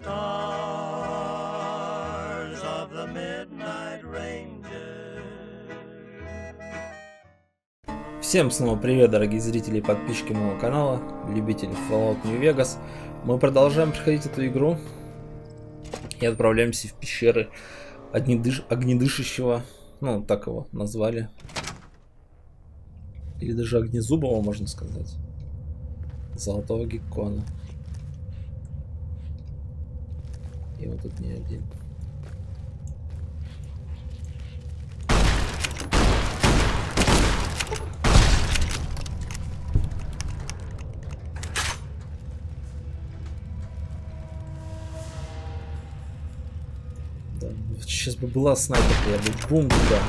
stars of the midnight ranges. Всем снова привет, дорогие зрители и подписчики моего канала, любители Fallout New Vegas. Мы продолжаем проходить эту игру и отправляемся в пещеры огнедыш... огнедышащего, ну, так его назвали. Или даже огнезубого, можно сказать. Золотого геккона. И вот тут не один. Да, сейчас бы была снайперка, я бы бум туда.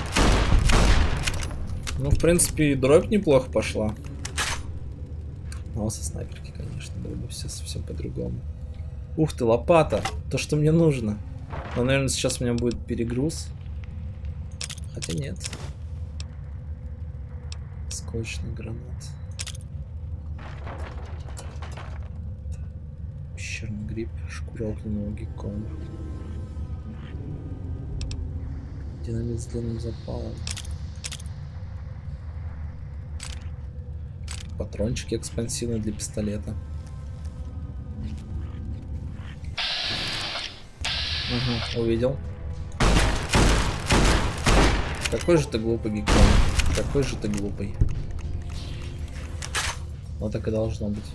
Ну, в принципе, и дробь неплохо пошла. Но со снайперки, конечно, было бы все совсем по-другому. Ух ты, лопата! То, что мне нужно. Но, наверное, сейчас у меня будет перегруз. Хотя нет. Скотчный гранат. Пещерный гриб, шкура огненного геккона. Динамит с длинным запалом. Патрончики экспансивные для пистолета. Угу, увидел. Какой же ты глупый геккон. Какой же ты глупый. Вот так и должно быть.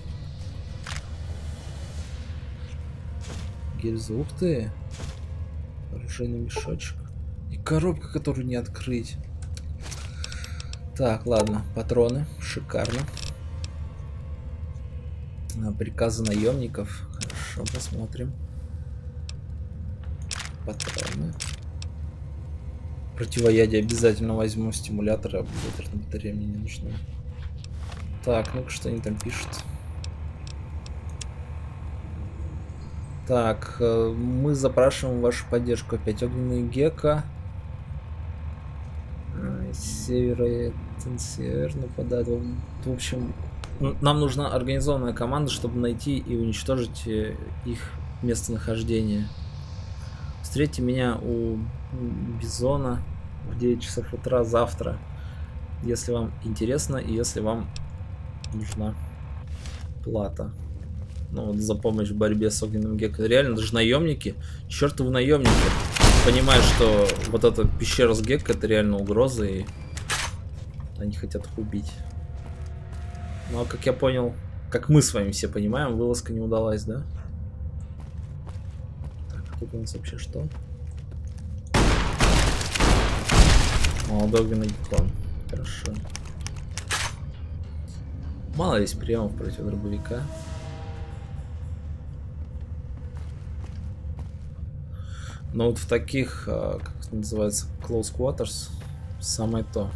Гильза, ух ты. Оружейный мешочек. И коробка, которую не открыть. Так, ладно, патроны, шикарно. А, Приказы наемников. Хорошо, посмотрим. Патроны. Противоядие обязательно возьму. Стимуляторы, аккумуляторная батарея мне не нужны. Так, ну-ка, что они там пишут? Так, э, мы запрашиваем вашу поддержку. Опять огненный гека. А, с Севера ТНСР нападает. В общем, нам нужна организованная команда, чтобы найти и уничтожить э, их местонахождение. Встретьте меня у Бизона в 9 часов утра завтра, если вам интересно и если вам нужна плата. Ну вот за помощь в борьбе с огненным гекко. Реально, даже наемники, чертовы наемники, понимают, что вот эта пещера с гекко это реально угроза и они хотят их убить. Ну а как я понял, как мы с вами все понимаем, вылазка не удалась, да? Тут вообще что? Молодой геккон. Хорошо. Мало есть приемов против дробовика. Но вот в таких, а, как это называется, close quarters, самое то.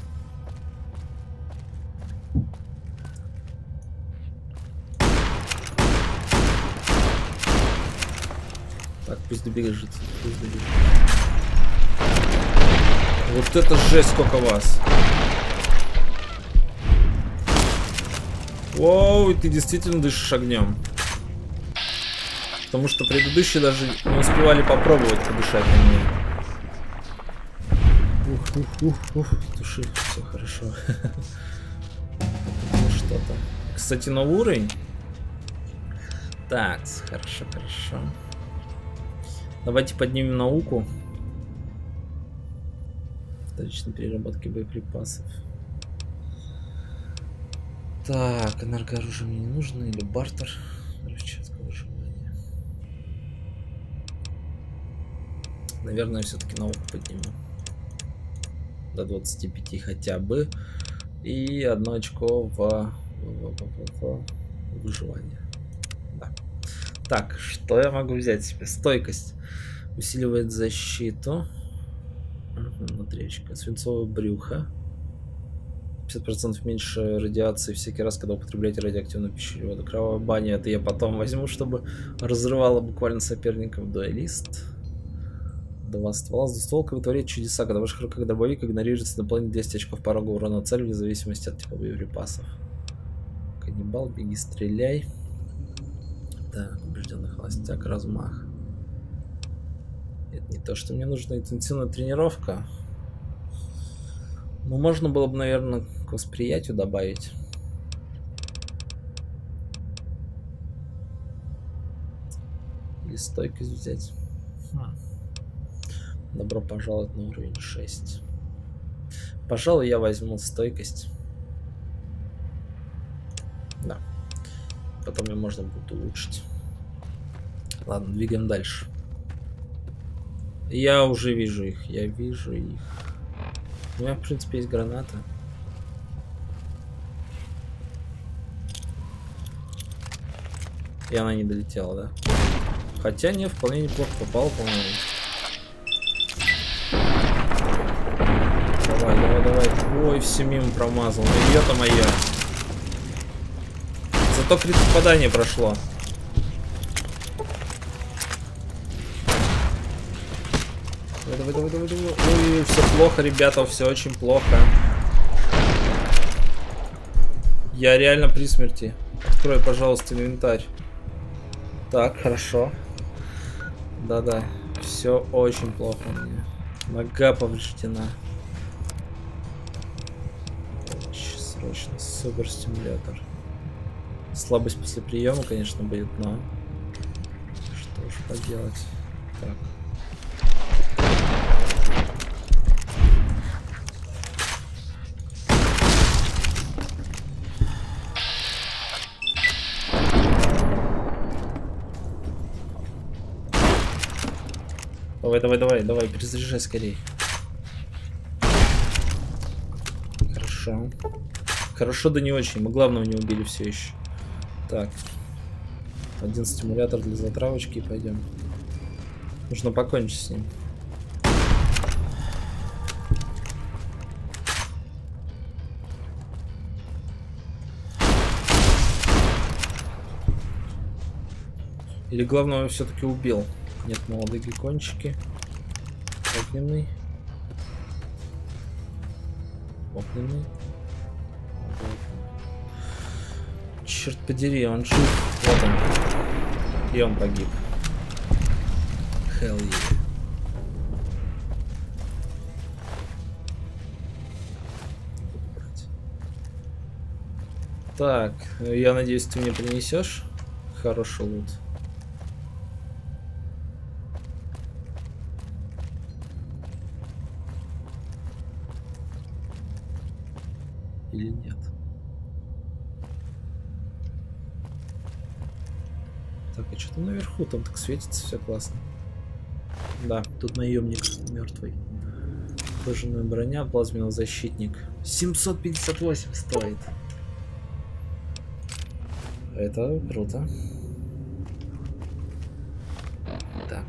Пусть добежит, пусть добежит. Вот это жесть, сколько вас. Воу, ты действительно дышишь огнем. Потому что предыдущие даже не успевали попробовать подышать на мне. Ух, ух, ух, ух, туши, все хорошо. Ну что-то. Кстати, новый уровень. Так, хорошо, хорошо. Давайте поднимем науку. Вторичной переработки боеприпасов. Так, энергооружие мне не нужно или бартер. Взрывчатка выживания. Наверное, все-таки науку подниму. До 25 хотя бы. И одно очко в, в- в- в- в выживание. Так, что я могу взять себе? Стойкость. Усиливает защиту. Очка. Свинцовое брюхо. 50% меньше радиации всякий раз, когда употребляете радиоактивную пищу или воду. Кровавая баня, это я потом возьму, чтобы разрывало буквально соперников. Дуэлист. Два ствола. С двустволкой вытворяет чудеса, когда ваш как дробовик игнорируется дополнительно 200 очков порога урона цель вне зависимости от типа боеприпасов. Каннибал, беги, стреляй. Так, убежденный холостяк, размах. Это не то, что мне нужна интенсивная тренировка. Ну, можно было бы, наверное, к восприятию добавить. Или стойкость взять. Хм. Добро пожаловать на уровень 6. Пожалуй, я возьму стойкость. Да. Потом ее можно будет улучшить. Ладно, двигаем дальше. Я уже вижу их. Я вижу их. У меня, в принципе, есть граната. И она не долетела, да? Хотя не, вполне неплохо попал, по-моему. Давай, давай, давай. Ой, все мимо промазал. Ну ее-то моя. Зато крит попадание прошло. Давай, давай, давай, давай. Ой, все плохо, ребята, все очень плохо. Я реально при смерти. Открой, пожалуйста, инвентарь. Так, хорошо. Да-да, все очень плохо меня. Нога повреждена. Срочно, супер стимулятор. Слабость после приема, конечно, будет, но что уж поделать. Так. Давай, давай, давай, давай, перезаряжай скорее. Хорошо. Хорошо, да не очень. Мы главного не убили все еще. Так. Один стимулятор для затравочки пойдем. Нужно покончить с ним. Или главного все-таки убил. Нет, молодые геккончики. Огненный. Огненный. Черт подери, он жив. Вот он. И он погиб. Hell yeah. Так, я надеюсь, ты мне принесешь хороший лут. или нет. Там наверху? Там так светится, все классно. Да, тут наемник мертвый. Кожаная броня, плазменный защитник. 758 стоит. Это круто. Так.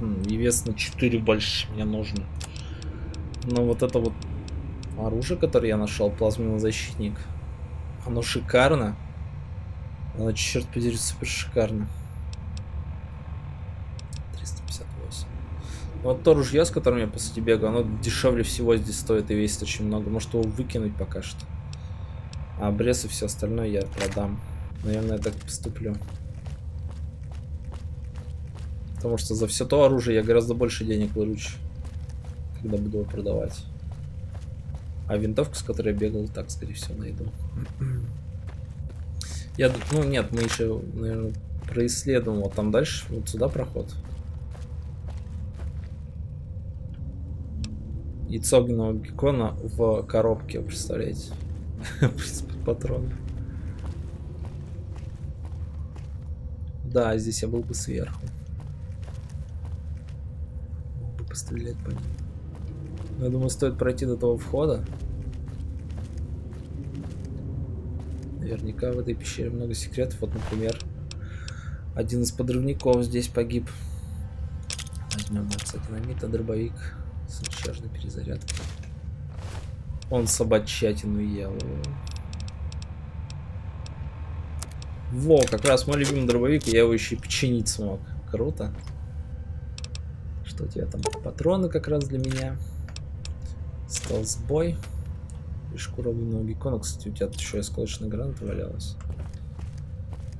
Угу, и вес на 4 больше мне нужно. Но вот это вот оружие, которое я нашел, плазменный защитник, оно шикарно. Оно, черт подери, супер шикарно. 358. Вот то ружье, с которым я, по сути, бегаю, оно дешевле всего здесь стоит и весит очень много. Может его выкинуть пока что. А обрез и все остальное я продам. Наверное, я так поступлю. Потому что за все то оружие я гораздо больше денег выручу когда буду его продавать. А винтовку, с которой я бегал, так, скорее всего, найду. Я, ну, нет, мы еще, наверное, происследуем. Вот там дальше, вот сюда проход. Яйцо огненного бекона в коробке, представляете? патронов. Да, здесь я был бы сверху. Мог бы пострелять по ним. Я думаю, стоит пройти до того входа. Наверняка в этой пещере много секретов. Вот, например, один из подрывников здесь погиб. Возьмем отца динамита, дробовик с уничтоженной перезарядкой. Он собачатину ел. Во, как раз мой любимый дробовик, я его еще и починить смог. Круто. Что у тебя там? Патроны как раз для меня. Стелсбой. И шкура огненного геккона. Кстати, у тебя еще осколочная граната валялась.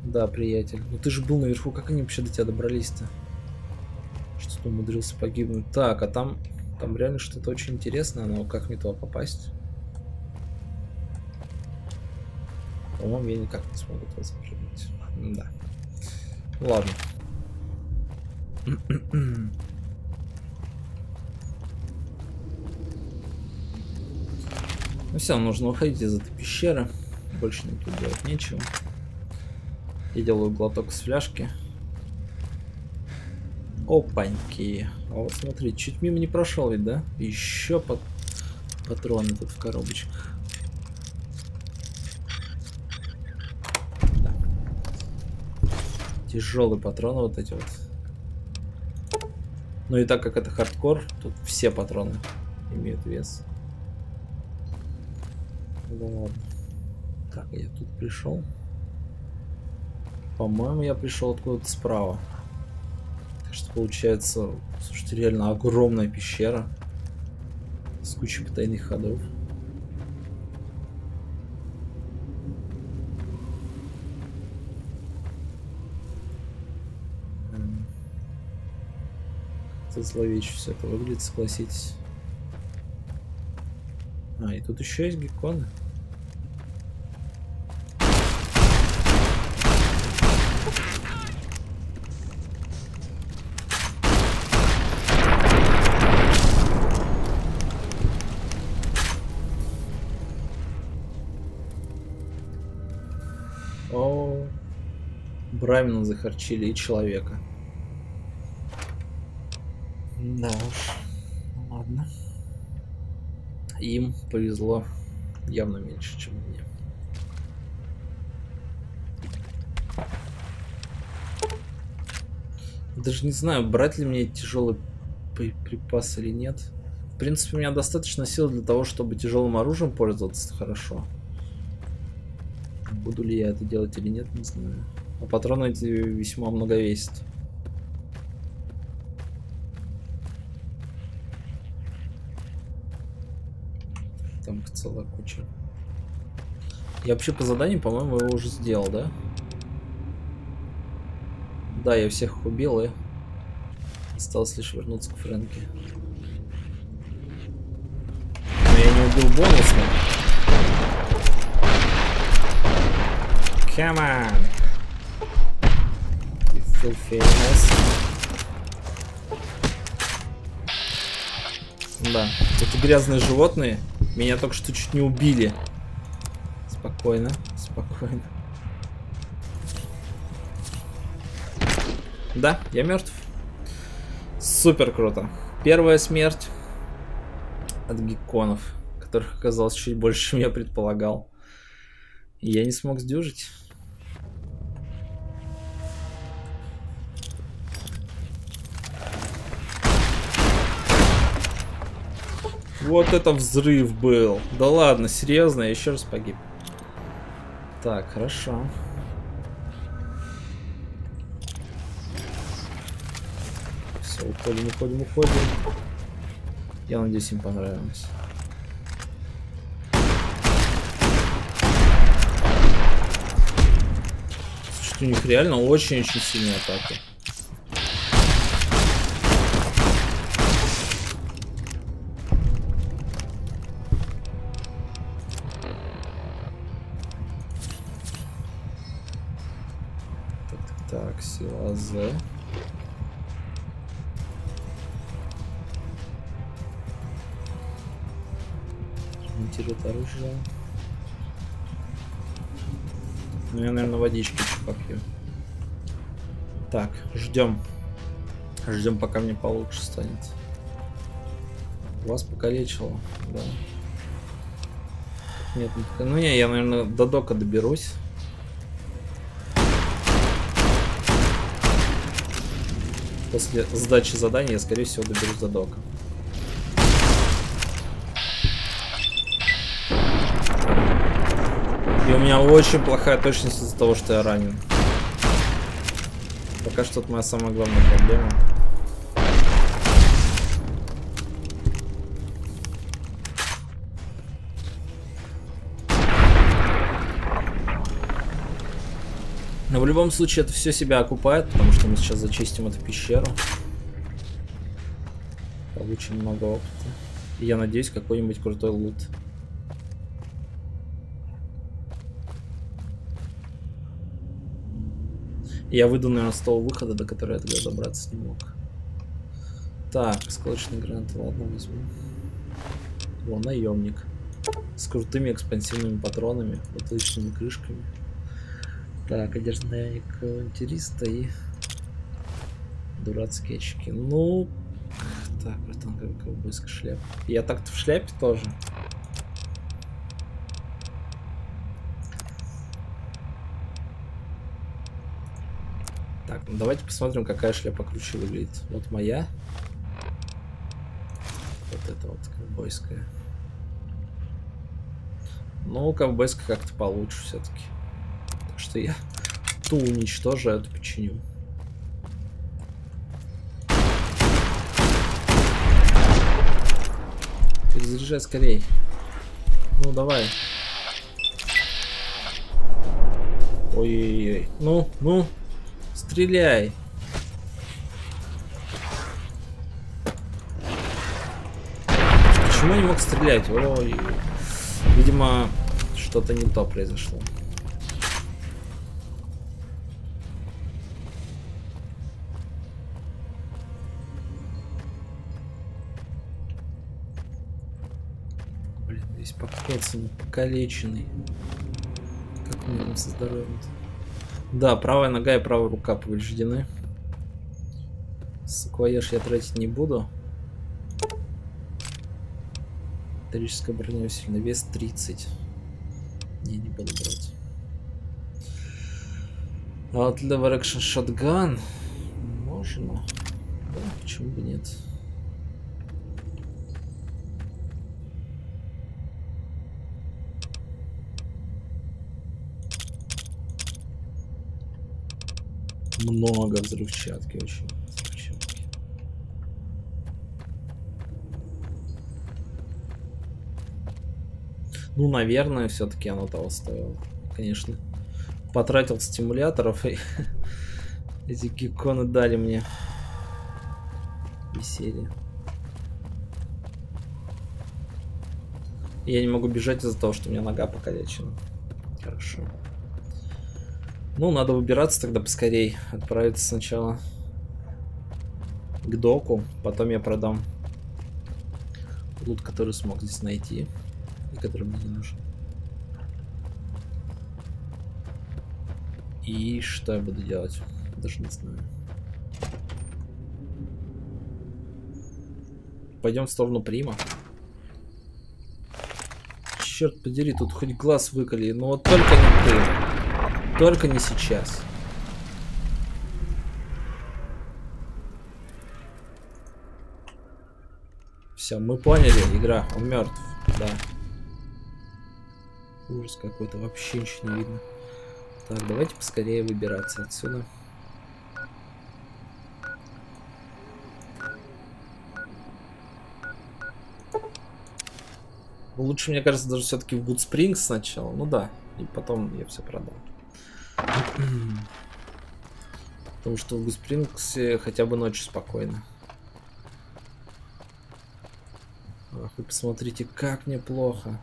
Да, приятель. Ну ты же был наверху, как они вообще до тебя добрались-то? Что-то умудрился погибнуть. Так, а там, там реально что-то очень интересное, но как мне туда попасть? По-моему, я никак не смогу туда запрыгнуть. Да. Ладно. Ну все, нужно уходить из этой пещеры. Больше тут делать нечего. Я делаю глоток с фляжки. Опаньки. А вот смотри, чуть мимо не прошел ведь, да? Еще под патроны тут в коробочках. Да. Тяжелые патроны вот эти вот. Ну и так как это хардкор, тут все патроны имеют вес. Ладно. Так, я тут пришел. По-моему, я пришел откуда-то справа. Так что получается, слушайте, реально огромная пещера. С кучей потайных ходов. Это зловеще все это выглядит, согласитесь. А, и тут еще есть гекконы. Брамина захарчили и человека. Да уж. Ну ладно. Им повезло явно меньше, чем мне. Даже не знаю, брать ли мне тяжелый припас или нет. В принципе, у меня достаточно сил для того, чтобы тяжелым оружием пользоваться хорошо. Буду ли я это делать или нет, не знаю. А патроны эти весьма много весят. Там целая куча. Я вообще по заданию, по-моему, его уже сделал, да? Да, я всех убил и осталось лишь вернуться к Фрэнке. Но я не убил бонусно. Come on. Filthy ass. Да, эти грязные животные меня только что чуть не убили. Спокойно, спокойно. Да, я мертв. Супер круто. Первая смерть от гекконов, которых оказалось чуть больше, чем я предполагал. Я не смог сдюжить. Вот это взрыв был. Да ладно, серьезно, я еще раз погиб. Так, хорошо. Все, уходим, уходим, уходим. Я надеюсь, им понравилось. Слушайте, у них реально очень-очень сильные атаки. Оружие. Ну, я, наверное, водички попью. Так, ждем. Ждем, пока мне получше станет. Вас покалечило, да. Нет, ну не, я, наверное, до дока доберусь. После сдачи задания я, скорее всего, доберусь до дока. Меня очень плохая точность из-за того, что я ранен. Пока что это моя самая главная проблема. в любом случае это все себя окупает, потому что мы сейчас зачистим эту пещеру. Получим много опыта. И я надеюсь, какой-нибудь крутой лут. Я выйду, наверное, с того выхода, до которого я тогда добраться не мог. Так, сколочный гранат, ладно, возьму. О, наемник. С крутыми экспансивными патронами, бутылочными крышками. Так, одежда авантюриста и дурацкие очки. Ну, так, братан, как ковбойская шляпа. Я так-то в шляпе тоже. Так, ну давайте посмотрим, какая шляпа круче выглядит. Вот моя. Вот это вот ковбойская. Ну, ковбойская как-то получше все-таки. Так что я ту уничтожу, а эту починю. Перезаряжай скорей. Ну, давай. Ой-ой-ой. Ну, ну, стреляй. Почему не мог стрелять? Ой. Видимо, что-то не то произошло. Блин, весь покоцанный, покалеченный. Как у меня там со здоровьем -то? Да, правая нога и правая рука повреждены. Саквояж я тратить не буду. Металлическая броня усилена. Вес 30. Не, не буду брать. А вот lever action shotgun можно. Да, почему бы нет? Много взрывчатки очень. Ну, наверное, все-таки оно того стоило. Конечно. Потратил стимуляторов и эти гекконы дали мне веселье. Я не могу бежать из-за того, что у меня нога покалечена. Хорошо. Ну, надо выбираться тогда поскорей. Отправиться сначала к доку. Потом я продам лут, который смог здесь найти. И который мне не нужен. И что я буду делать? Даже не знаю. Пойдем в сторону Прима. Черт подери, тут хоть глаз выколи. Но вот только не ты. Только не сейчас. Все, мы поняли, игра. Он мертв. Да. Ужас какой-то, вообще ничего не видно. Так, давайте поскорее выбираться отсюда. Лучше, мне кажется, даже все-таки в Good Springs сначала. Ну да, и потом я все продам. Потому что в Springs хотя бы ночью спокойно. Ах, вы посмотрите, как мне плохо.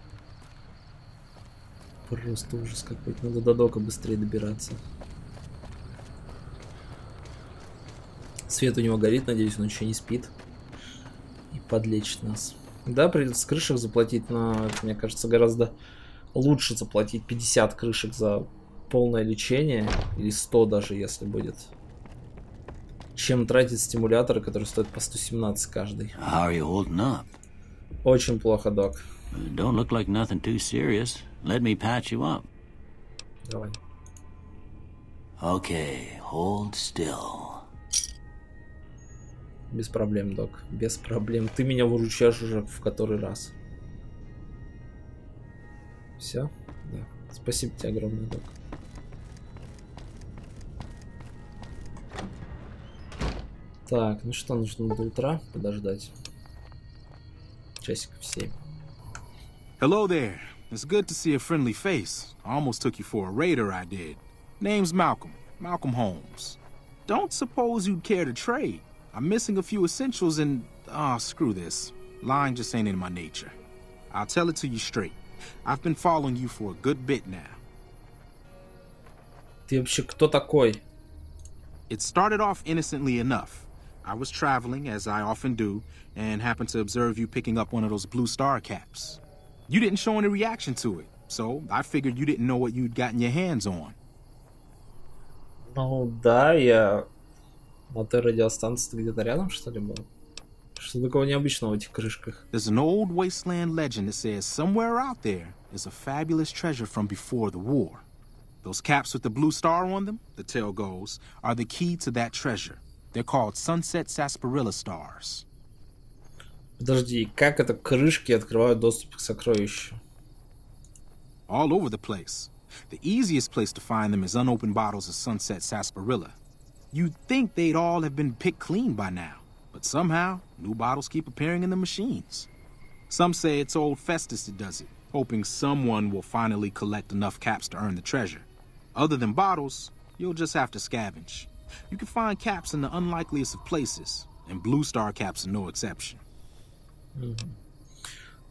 Просто ужас какой-то. Надо до дока быстрее добираться. Свет у него горит, надеюсь, он еще не спит. И подлечит нас. Да, придется с крышек заплатить, но это, мне кажется, гораздо лучше заплатить 50 крышек за полное лечение. Или 100 даже, если будет. Чем тратить стимуляторы, которые стоят по 117 каждый. Очень плохо, док. Don't look like nothing too serious. Let me patch you up. Давай. Okay, hold still. Без проблем, док. Без проблем. Ты меня выручаешь уже в который раз. Все? Да. Спасибо тебе огромное, док. Так, ну что, нужно до утра подождать. Часиков 7. Hello there. It's good to see a friendly face. I almost took you for a raider, I did. Name's Malcolm. Malcolm Holmes. Don't suppose you'd care to trade. I'm missing a few essentials and. Ah, screw this. Lying just ain't in my nature. I'll tell it to you straight. I've been following you for a good bit now. Ты вообще кто такой? It started off innocently enough. I was traveling, as I often do, and happened to observe you picking up one of those blue star caps. You didn't show any reaction to it, so I figured you didn't know what you'd gotten your hands on. Ну да, я на той радиостанции где-то рядом, что ли, был? Что такого необычного в этих крышках? There's an old wasteland legend that says somewhere out there is a fabulous treasure from before the war. Those caps with the blue star on them, the tale goes, are the key to that treasure. They're called Sunset Sarsaparilla Stars. Подожди, как это крышки открывают доступ к сокровищу? All over the place. The easiest place to find them is unopened bottles of Sunset Sarsaparilla. You'd think they'd all have been picked clean by now, but somehow, new bottles keep appearing in the machines. Some say it's old Festus that does it, hoping someone will finally collect enough caps to earn the treasure. Other than bottles, you'll just have to scavenge. You can find caps in the unlikeliest of places, and Blue Star caps are no exception.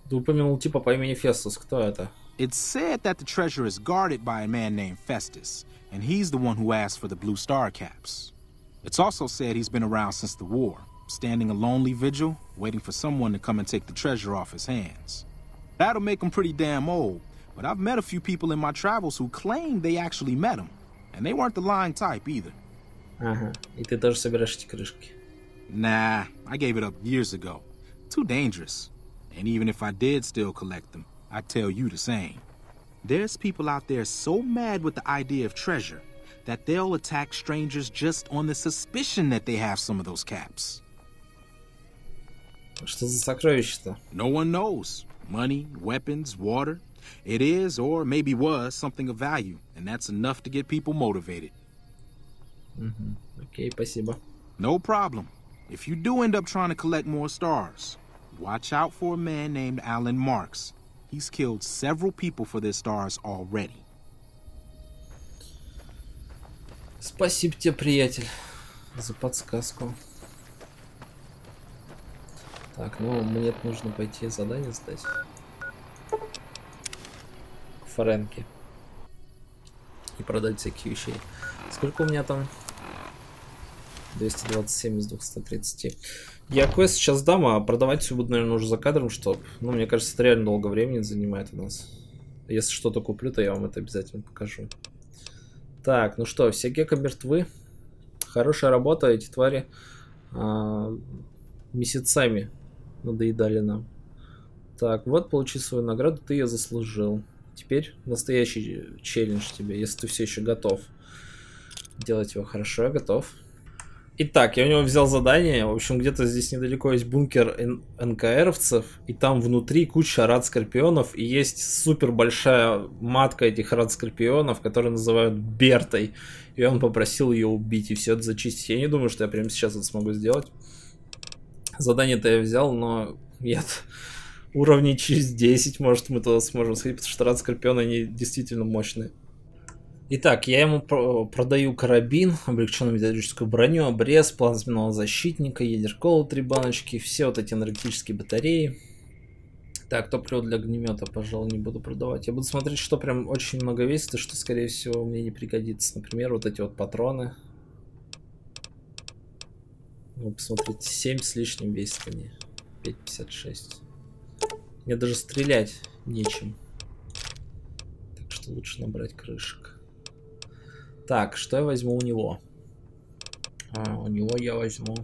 Ты упомянул типа по имени Фестус. Кто это? It's said that the treasure is guarded by a man named Festus, and he's the one who asked for the Blue Star caps. It's also said he's been around since the war, standing a lonely vigil, waiting for someone to come and take the treasure off his hands. That'll make him pretty damn old, but I've met a few people in my travels who claim they actually met him, and they weren't the lying type either. Ага. И ты тоже собираешь эти крышки. Nah, I gave it up years ago. Too dangerous. And even if I did still collect them, I'd tell you the same. There's people out there so mad with the idea of treasure that they'll attack strangers just on the suspicion that they have some of those caps. Что за сокровище-то? No one knows. Money, weapons, water. It is, or maybe was, something of value, and that's enough to get people motivated. Окей, спасибо. No problem. If you do end up trying to collect more stars, watch out for a man named Alan Marks. He's killed several people for their stars already. Спасибо тебе, приятель, за подсказку. Так, ну мне нужно пойти задание сдать. К Фрэнке. И продать всякие вещи. Сколько у меня там? 227 из 230. Я квест сейчас дам, а продавать все буду, наверное, уже за кадром, что, ну, мне кажется, это реально долго времени занимает у нас. Если что-то куплю, то я вам это обязательно покажу. Так, ну что, все гека мертвы. Хорошая работа, эти твари а, месяцами надоедали нам. Так, вот, получи свою награду, ты ее заслужил. Теперь настоящий челлендж тебе, если ты все еще готов. Делать его хорошо, я готов. Итак, я у него взял задание. В общем, где-то здесь недалеко есть бункер НКРовцев, и там внутри куча рад-скорпионов, и есть супер большая матка этих рад-скорпионов, которые называют Бертой. И он попросил ее убить и все это зачистить. Я не думаю, что я прямо сейчас это смогу сделать. Задание-то я взял, но я уровней через 10, может, мы туда сможем сходить, потому что рад-скорпионы, они действительно мощные. Итак, я ему про- продаю карабин, облегченную металлическую броню, обрез, плазменного защитника, ядеркола, три баночки, все вот эти энергетические батареи. Так, топливо для огнемета, пожалуй, не буду продавать. Я буду смотреть, что прям очень много весит и что, скорее всего, мне не пригодится. Например, вот эти вот патроны. Ну, посмотрите, 7 с лишним весит они. 5,56. Мне даже стрелять нечем. Так что лучше набрать крышек. Так, что я возьму у него? А, у него я возьму...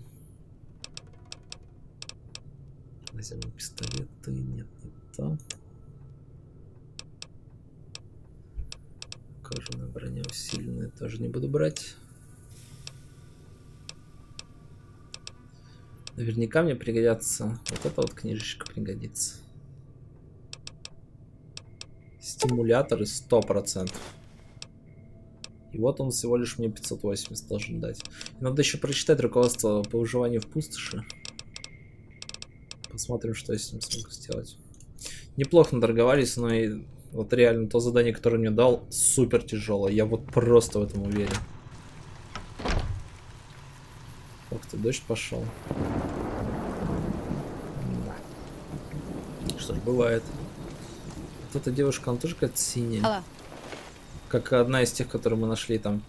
Возьму пистолеты. Нет, не то. Кожаная броня усиленная тоже не буду брать. Наверняка мне пригодятся... Вот эта вот книжечка пригодится. Стимуляторы 100%. И вот он всего лишь мне 580 должен дать. Надо еще прочитать руководство по выживанию в пустоши. Посмотрим, что я с ним смогу сделать. Неплохо наторговались, но и вот реально то задание, которое мне дал, супер тяжелое. Я вот просто в этом уверен. Ух ты, дождь пошел. Что ж, бывает. Вот эта девушка, она тоже какая-то синяя. Hello. Как одна из тех, которые мы нашли там.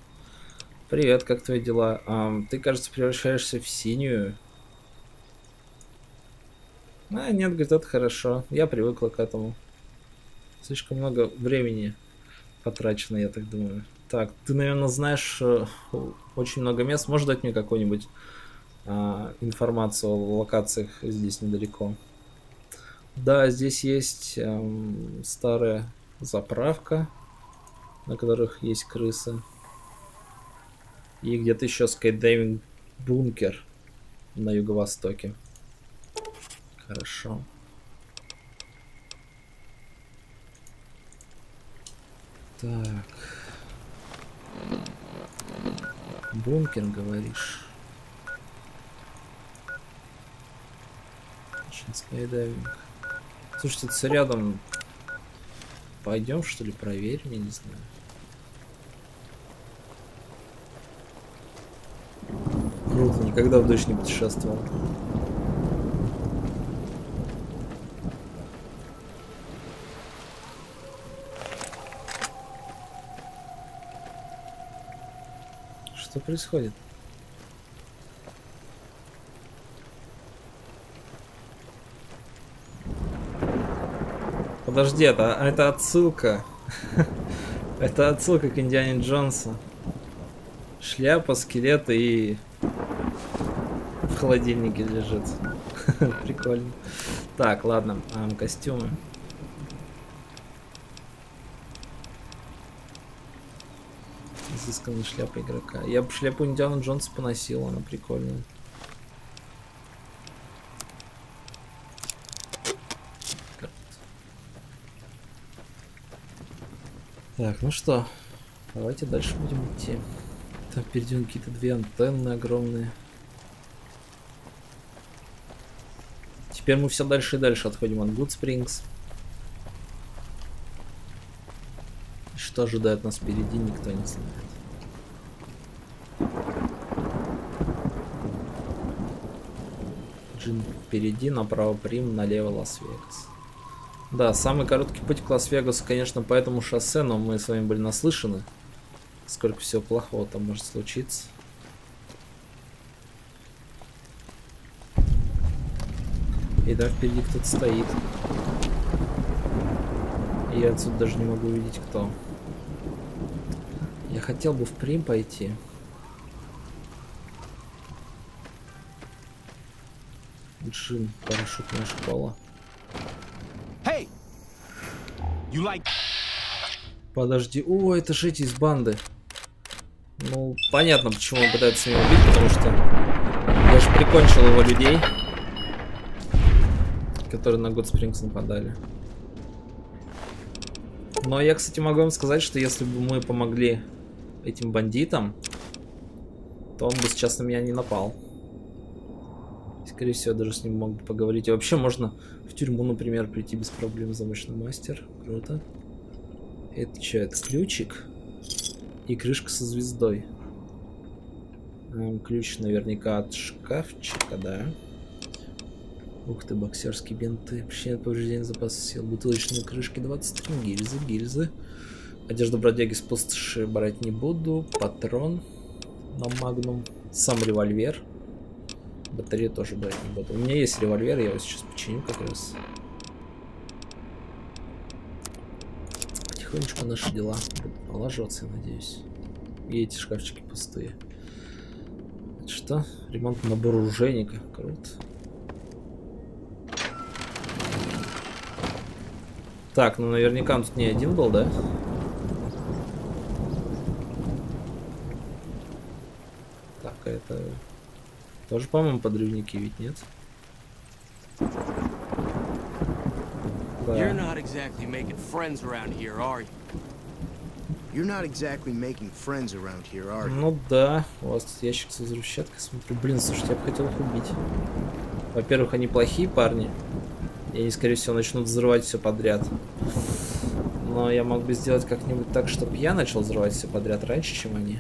Привет, как твои дела? Ам, ты, кажется, превращаешься в синюю. А, нет, говорит, это хорошо. Я привыкла к этому. Слишком много времени потрачено, я так думаю. Так, ты, наверное, знаешь э, очень много мест. Можешь дать мне какую-нибудь а, информацию о локациях здесь недалеко? Да, здесь есть эм, старая заправка, на которых есть крысы. И где-то еще скайдайвинг бункер на юго-востоке. Хорошо. Так. Бункер, говоришь? Скайдайвинг. Слушайте, это рядом. Пойдем, что ли, проверим, я не знаю. Круто, никогда в дождь не путешествовал. Что происходит? Подожди, это, это отсылка. это отсылка к Индиане Джонсу. Шляпа, скелет и холодильнике лежит. Прикольно. Так, ладно, ам, костюмы. Изысканная шляпа игрока. Я бы шляпу Индиана Джонса поносил, она прикольная. Так, ну что, давайте дальше будем идти. Там впереди какие-то две антенны огромные. Теперь мы все дальше и дальше отходим от Good Springs. Что ожидает нас впереди, никто не знает. Джин впереди, направо Прим, налево Лас-Вегас. Да, самый короткий путь к Лас-Вегасу, конечно, по этому шоссе, но мы с вами были наслышаны, сколько всего плохого там может случиться. И да, впереди кто-то стоит. И я отсюда даже не могу увидеть, кто. Я хотел бы в Прим пойти. Джин, парашютная школа. Hey! You like Подожди. О, это же эти из банды. Ну, понятно, почему он пытается меня убить, потому что я же прикончил его людей, которые на Good Springs нападали. Но я, кстати, могу вам сказать, что если бы мы помогли этим бандитам, то он бы сейчас на меня не напал. Скорее всего, я даже с ним мог бы поговорить. И вообще можно в тюрьму, например, прийти без проблем. Замочный мастер. Круто. Это что? Это ключик. И крышка со звездой. Ключ наверняка от шкафчика, да. Ух ты, боксерские бинты. Причиняет повреждение запаса сил. Бутылочные крышки 23. Гильзы, гильзы. Одежда бродяги с пустоши брать не буду. Патрон на магнум. Сам револьвер. Батарею тоже брать не буду. У меня есть револьвер, я его сейчас починю как раз. Потихонечку наши дела будут налаживаться, я надеюсь. И эти шкафчики пустые. Это что? Ремонт набор оружейника. Круто. Так, ну наверняка он тут не один был, да? Так, а это тоже, по-моему, подрывники ведь нет? You're not exactly making friends around here, are you? You're not exactly making friends around here, are you? Ну да, у вас тут ящик с взрывчаткой, смотрю. Блин, слушайте, я бы хотел их убить. Во-первых, они плохие парни. И они, скорее всего, начнут взрывать все подряд. Но я мог бы сделать как-нибудь так, чтобы я начал взрывать все подряд раньше, чем они.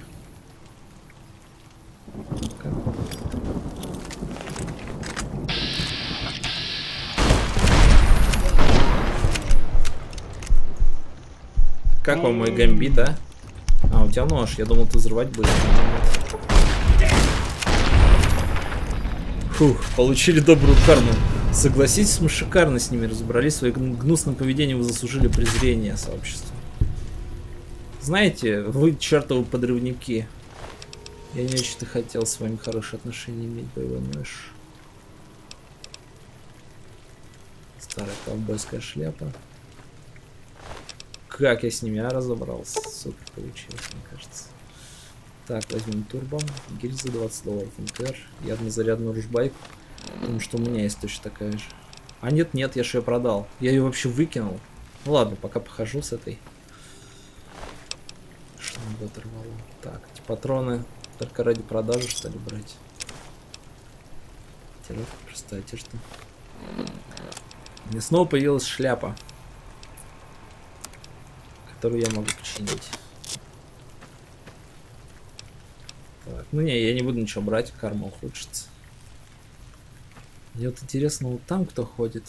Как? Вам мой гамбит, а? А, у тебя нож. Я думал, ты взрывать будешь. Фух, получили добрую карму. Согласитесь, мы шикарно с ними разобрались. Своим гнусным поведением вы заслужили презрение сообщества. Знаете, вы чертовы подрывники. Я не очень-то хотел с вами хорошие отношения иметь, боевой нож. Старая ковбойская шляпа. Как я с ними а, разобрался? Супер получилось, мне кажется. Так, возьмем турбо. Гильза 20 долларов МТР. И однозарядную ружбайку. Потому что у меня есть точно такая же. А нет, нет, я же ее продал. Я ее вообще выкинул. Ну ладно, пока похожу с этой. Что надо оторвало? Так, эти патроны только ради продажи, что ли, брать? Тировка простая одежда. Мне снова появилась шляпа. Которую я могу починить. Так, ну не, я не буду ничего брать, карма ухудшится. Мне вот интересно, вот там кто ходит?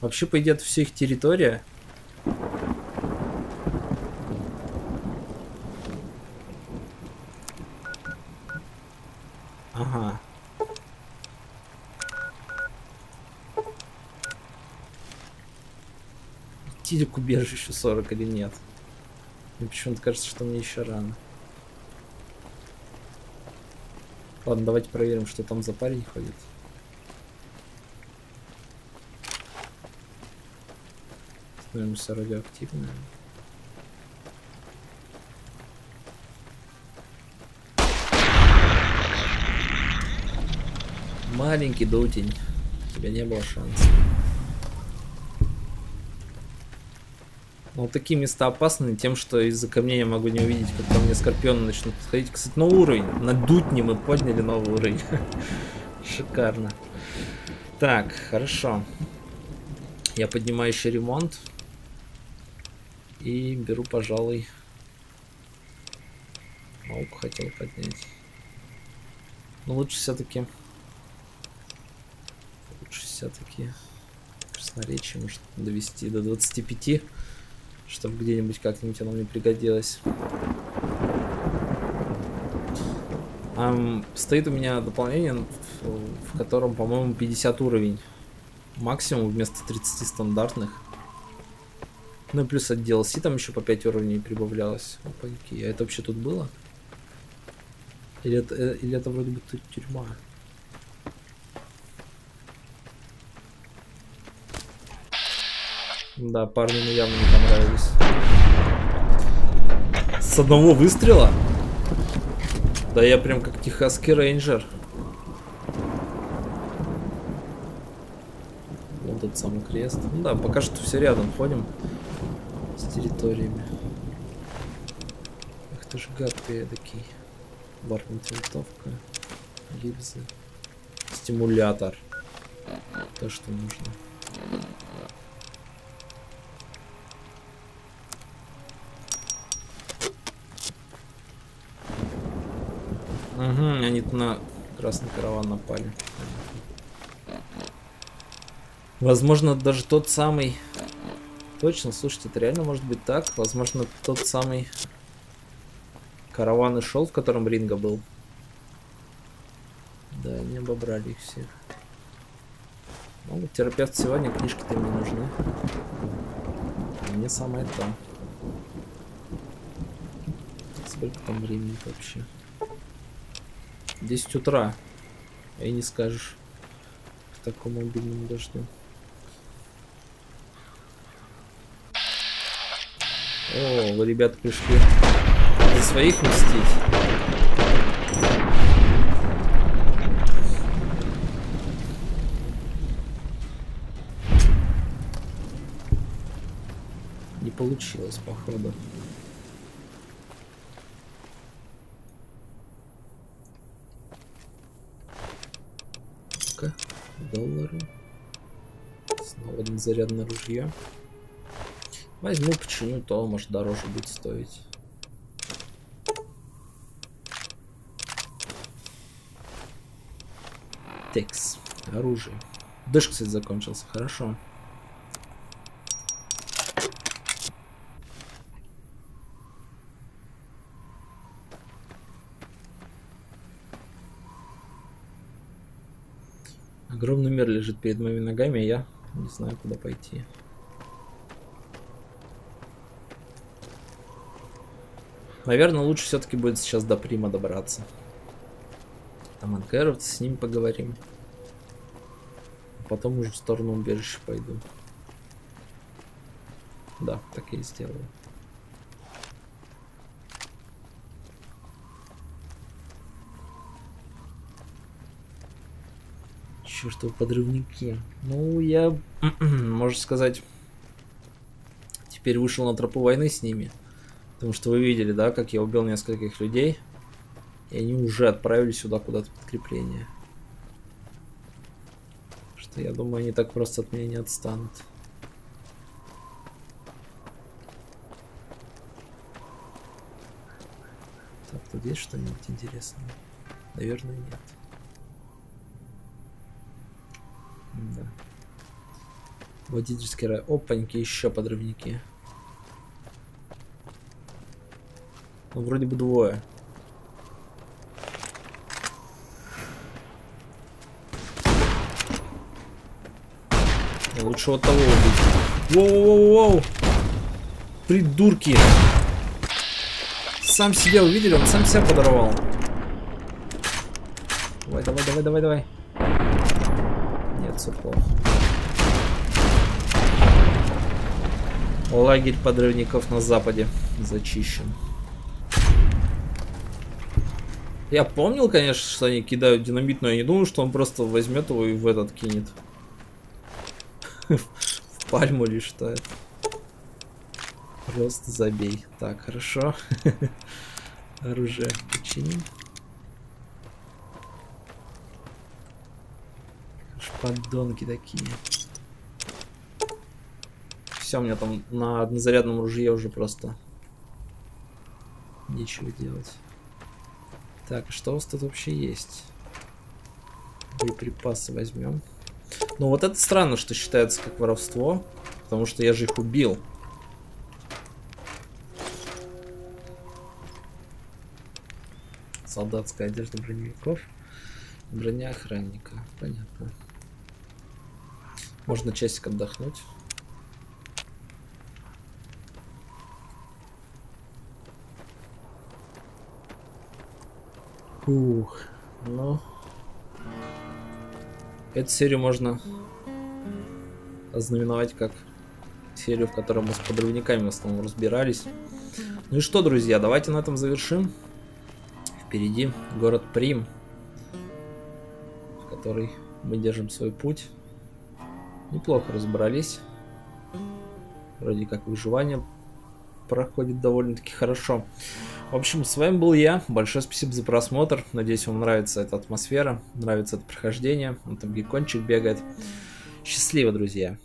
Вообще, по идее, это все их территория. Ага. Идти к убежищу 40 или нет? Мне почему-то кажется, что мне еще рано. Ладно, давайте проверим, что там за парень ходит. Наверное, все радиоактивное. Маленький дутень. У тебя не было шанса. Но вот такие места опасны тем, что из-за камней я могу не увидеть, как ко мне скорпионы начнут подходить. Кстати, новый уровень. На дутне мы подняли новый уровень. Шикарно. Так, хорошо. Я поднимаю еще ремонт. И беру, пожалуй... Науку хотел поднять. Но лучше все-таки... Лучше все-таки... Красноречие может довести до 25 чтобы где-нибудь как-нибудь оно мне пригодилось. Um, стоит у меня дополнение, в, в котором, по-моему, 50 уровень. Максимум вместо 30 стандартных. Ну и плюс от DLC там еще по 5 уровней прибавлялось. Опаньки. А это вообще тут было? Или это, э, или это вроде бы тут тюрьма? Да, парни мне явно не понравились. С одного выстрела? Да я прям как техасский рейнджер. Вот этот самый крест. Ну да, пока что все рядом ходим с территориями. Ах ты ж гадкий эдакий. Бархатная винтовка. Гильзы. Стимулятор. То, что нужно. Угу, они на красный караван напали. Возможно, даже тот самый... Точно, слушайте, это реально может быть так. Возможно, тот самый караван и шел, в котором Ринга был. Да, не обобрали их всех. Ну, терапевт сегодня, книжки-то мне нужны. Мне самое там. Сколько там времени вообще? 10 утра. И не скажешь. В таком мобильном дождю. О, вы, ребята, пришли за своих мстить. Получилось, походу. Доллары. Снова один зарядное ружье. Возьму, почему то, может дороже будет стоить. Текс. Оружие. Дышк, кстати, закончился. Хорошо. Огромный мир лежит перед моими ногами, а я не знаю, куда пойти. Наверное, лучше все-таки будет сейчас до Прима добраться. Там Анкеров, с ним поговорим. Потом уже в сторону убежища пойду. Да, так я и сделаю. Чертовы подрывники. Ну, я, можно сказать, теперь вышел на тропу войны с ними. Потому что вы видели, да, как я убил нескольких людей. И они уже отправили сюда куда-то подкрепление. Что я думаю, они так просто от меня не отстанут. Так, тут есть что-нибудь интересное? Наверное, нет. Да. Водительский рай. Опаньки, еще подрывники. Ну, вроде бы двое. Лучше вот того убить. Воу-воу-воу! Придурки! Сам себя увидели, он сам себя подорвал. Давай, давай, давай, давай, давай. Плохо. Лагерь подрывников на западе зачищен. Я помнил, конечно, что они кидают динамит, но я не думал, что он просто возьмет его и в этот кинет. В пальму или что это. Просто забей. Так, хорошо. Оружие починим. Подонки такие. Все, у меня там на однозарядном ружье уже просто нечего делать. Так, а что у вас тут вообще есть? Боеприпасы возьмем. Ну вот это странно, что считается как воровство, потому что я же их убил. Солдатская одежда броневиков. Броня охранника. Понятно. Можно часик отдохнуть. Ух, ну... Эту серию можно ознаменовать как серию, в которой мы с подрывниками в основном разбирались. Ну и что, друзья, давайте на этом завершим. Впереди город Прим, в который мы держим свой путь. Неплохо разобрались. Вроде как выживание проходит довольно-таки хорошо. В общем, с вами был я. Большое спасибо за просмотр. Надеюсь, вам нравится эта атмосфера, нравится это прохождение. Он там геккончик бегает. Счастливо, друзья.